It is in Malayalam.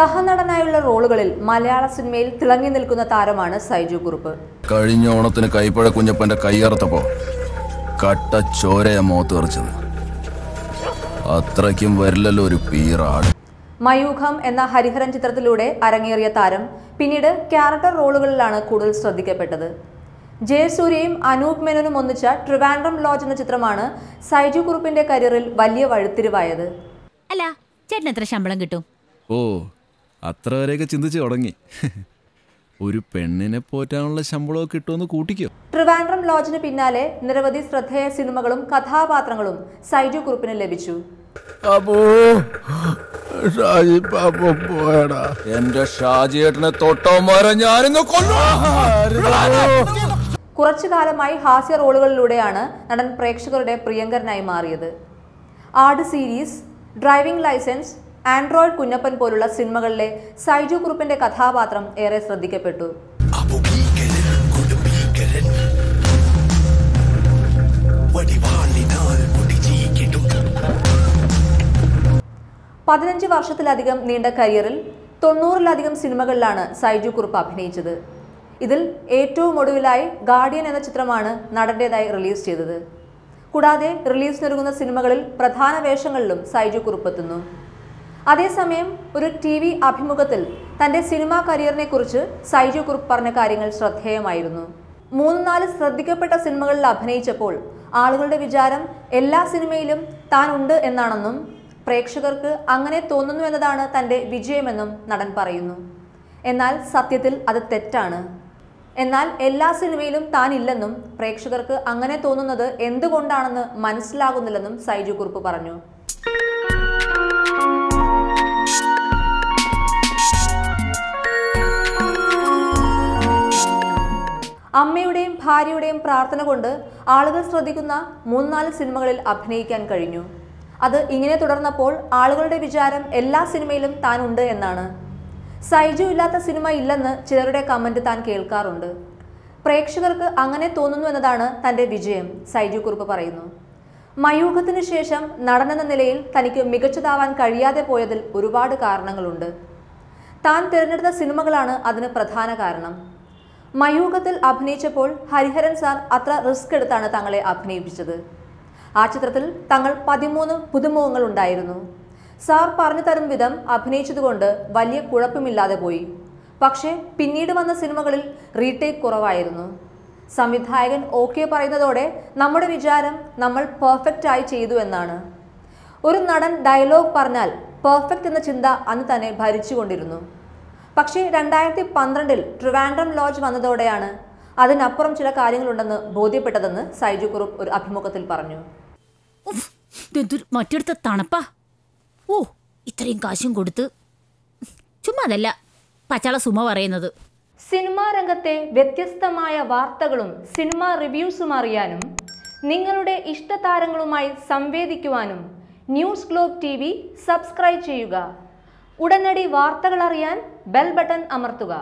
സഹനടനായുള്ള റോളുകളിൽ മലയാള സിനിമയിൽ തിളങ്ങി നിൽക്കുന്ന താരമാണ് സൈജു കുറുപ്പ്. കഴിഞ്ഞ ഓണത്തിന് കൈപ്പഴ കുഞ്ഞപ്പന്റെ കൈയറുത്തപ്പോ കട്ട ചോരയ മോത്ത് തെറിച്ചത് അത്രയ്ക്കും വരില്ലല്ലോ ഒരു പീറാട് മയൂഖം എന്ന ഹരിഹരൻ ചിത്രത്തിലൂടെ അരങ്ങേറിയ താരം പിന്നീട് ക്യാരക്ടർ റോളുകളിലാണ് കൂടുതൽ ശ്രദ്ധിക്കപ്പെട്ടത്. ജയസൂര്യയും അനൂപ് മേനോനും ഒന്നിച്ച ട്രിവാൻഡ്രം ലോഡ്ജ് എന്ന ചിത്രമാണ് സൈജു കുറുപ്പിന്റെ കരിയറിൽ വലിയ വഴുത്തിരിവായത്. അല്ല ചേട്ടൻ എത്ര ശമ്പളം കിട്ടും? ഓ അത്ര വരെയൊക്കെ ചിന്തിച്ച് തുടങ്ങി. ഒരു പെണ്ണിനെ പോറ്റാനുള്ള ശമ്പളമൊക്കെ കിട്ടുമെന്ന് കൂട്ടിക്കോ. ട്രിവാൻഡ്രം ലോഡ്ജിന് പിന്നാലെ നിരവധി ശ്രദ്ധേയ സിനിമകളും കഥാപാത്രങ്ങളും സൈജു കുറുപ്പിന് ലഭിച്ചു. എന്റെ ഷാജിയേട്ടനെ തൊട്ടോമാരെ ഞാനിന്ന് കുറച്ചു കാലമായി ഹാസ്യ റോളുകളിലൂടെയാണ് നടൻ പ്രേക്ഷകരുടെ പ്രിയങ്കരനായി മാറിയത്. Aadu series driving licence android Kunjappan പോലുള്ള സിനിമകളിലെ സൈജു കുറുപ്പിന്റെ കഥാപാത്രം ഏറെ ശ്രദ്ധിക്കപ്പെട്ടു. പതിനഞ്ച് വർഷത്തിലധികം നീണ്ട കരിയറിൽ തൊണ്ണൂറിലധികം സിനിമകളിലാണ് സൈജു കുറുപ്പ് അഭിനയിച്ചത്. ഇതിൽ ഏറ്റവും ഒടുവിലായി ഗാർഡിയൻ എന്ന ചിത്രമാണ് നടന്റേതായി റിലീസ് ചെയ്തത്. കൂടാതെ റിലീസ് നൽകുന്ന സിനിമകളിൽ പ്രധാന വേഷങ്ങളിലും സൈജു കുറുപ്പെത്തുന്നു അതേസമയം ഒരു ടി വി അഭിമുഖത്തിൽ തന്റെ സിനിമാ കരിയറിനെ കുറിച്ച് സൈജു കുറുപ്പ് പറഞ്ഞ കാര്യങ്ങൾ ശ്രദ്ധേയമായിരുന്നു. മൂന്ന് നാല് ശ്രദ്ധിക്കപ്പെട്ട സിനിമകളിൽ അഭിനയിച്ചപ്പോൾ ആളുകളുടെ വിചാരം എല്ലാ സിനിമയിലും താൻ ഉണ്ട് എന്നാണെന്നും പ്രേക്ഷകർക്ക് അങ്ങനെ തോന്നുന്നു എന്നതാണ് തന്റെ വിജയമെന്നും നടൻ പറയുന്നു. എന്നാൽ സത്യത്തിൽ അത് തെറ്റാണ്. എന്നാൽ എല്ലാ സിനിമയിലും താൻ ഇല്ലെന്നും പ്രേക്ഷകർക്ക് അങ്ങനെ തോന്നുന്നത് എന്തുകൊണ്ടാണെന്ന് മനസ്സിലാകുന്നില്ലെന്നും സൈജു കുറുപ്പ് പറഞ്ഞു. അമ്മയുടെയും ഭാര്യയുടെയും പ്രാർത്ഥന കൊണ്ട് ആളുകൾ ശ്രദ്ധിക്കുന്ന മൂന്നാൽ സിനിമകളിൽ അഭിനയിക്കാൻ കഴിഞ്ഞു. അത് ഇങ്ങനെ തുടർന്നപ്പോൾ ആളുകളുടെ വിചാരം എല്ലാ സിനിമയിലും താൻ ഉണ്ട് എന്നാണ്. സൈജു ഇല്ലാത്ത സിനിമ ഇല്ലെന്ന് ചിലരുടെ കമന്റ് താൻ കേൾക്കാറുണ്ട്. പ്രേക്ഷകർക്ക് അങ്ങനെ തോന്നുന്നു എന്നതാണ് തന്റെ വിജയം സൈജു കുറുപ്പ് പറയുന്നു. മയൂഖത്തിന് ശേഷം നടനെന്ന നിലയിൽ തനിക്ക് മികച്ചതാവാൻ കഴിയാതെ പോയതിൽ ഒരുപാട് കാരണങ്ങളുണ്ട്. താൻ തിരഞ്ഞെടുത്ത സിനിമകളാണ് അതിന് പ്രധാന കാരണം. മയൂഖത്തിൽ അഭിനയിച്ചപ്പോൾ ഹരിഹരൻ സാർ അത്ര റിസ്ക് എടുത്താണ് തങ്ങളെ അഭിനയിപ്പിച്ചത്. ആ ചിത്രത്തിൽ തങ്ങൾ പതിമൂന്ന് പുതുമുഖങ്ങൾ ഉണ്ടായിരുന്നു. സാർ പറഞ്ഞു തരും വിധം അഭിനയിച്ചതുകൊണ്ട് വലിയ കുഴപ്പമില്ലാതെ പോയി. പക്ഷേ പിന്നീട് വന്ന സിനിമകളിൽ റീടേക്ക് കുറവായിരുന്നു. സംവിധായകൻ ഓക്കെ പറയുന്നതോടെ നമ്മുടെ വിചാരം നമ്മൾ പെർഫെക്റ്റ് ആയി ചെയ്തു എന്നാണ്. ഒരു നടൻ ഡയലോഗ് പറഞ്ഞാൽ പെർഫെക്റ്റ് എന്ന ചിന്ത അന്ന് തന്നെ ഭരിച്ചുകൊണ്ടിരുന്നു. പക്ഷേ രണ്ടായിരത്തി പന്ത്രണ്ടിൽ ട്രിവാൻഡ്രം ലോഡ്ജ് വന്നതോടെയാണ് അതിനപ്പുറം ചില കാര്യങ്ങളുണ്ടെന്ന് ബോധ്യപ്പെട്ടതെന്ന് സൈജു കുറുപ്പ് ഒരു അഭിമുഖത്തിൽ പറഞ്ഞു. ഇതെന്തൊരു തണുപ്പാ. ഓ ഇത്രയും കാശും കൊടുത്ത്. ചുമ്മാ അതല്ല പച്ചാള സുമ പറയുന്നത്. സിനിമാ രംഗത്തെ വ്യത്യസ്തമായ വാർത്തകളും സിനിമാ റിവ്യൂസും അറിയാനും നിങ്ങളുടെ ഇഷ്ടതാരങ്ങളുമായി സംവേദിക്കുവാനും news globe T V subscribe ചെയ്യുക. ഉടനടി വാർത്തകൾ അറിയാൻ ബെൽ ബട്ടൺ അമർത്തുക